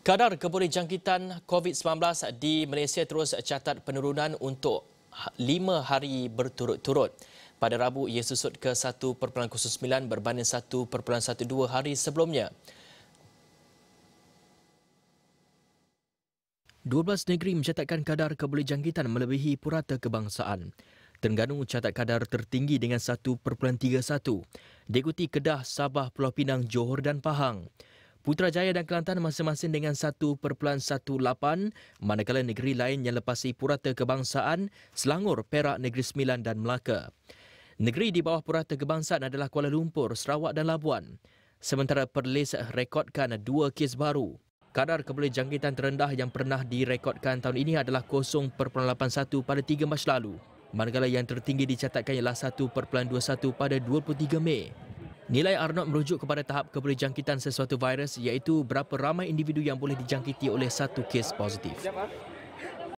Kadar kebolehjangkitan COVID-19 di Malaysia terus catat penurunan untuk lima hari berturut-turut. Pada Rabu, ia susut ke 1.09 berbanding 1.12 hari sebelumnya. 12 negeri mencatatkan kadar kebolehjangkitan melebihi purata kebangsaan. Terengganu catat kadar tertinggi dengan 1.31. Diikuti Kedah, Sabah, Pulau Pinang, Johor dan Pahang. Putrajaya dan Kelantan masing-masing dengan 1.18 manakala negeri lain yang lepasi purata kebangsaan Selangor, Perak, Negeri Sembilan dan Melaka. Negeri di bawah purata kebangsaan adalah Kuala Lumpur, Sarawak dan Labuan. Sementara Perlis rekodkan dua kes baru. Kadar kebolehjangkitan terendah yang pernah direkodkan tahun ini adalah 0.81 pada 3 Mac lalu. Manakala yang tertinggi dicatatkan ialah 1.21 pada 23 Mei. Nilai Arnold merujuk kepada tahap kebolehjangkitan sesuatu virus iaitu berapa ramai individu yang boleh dijangkiti oleh satu kes positif.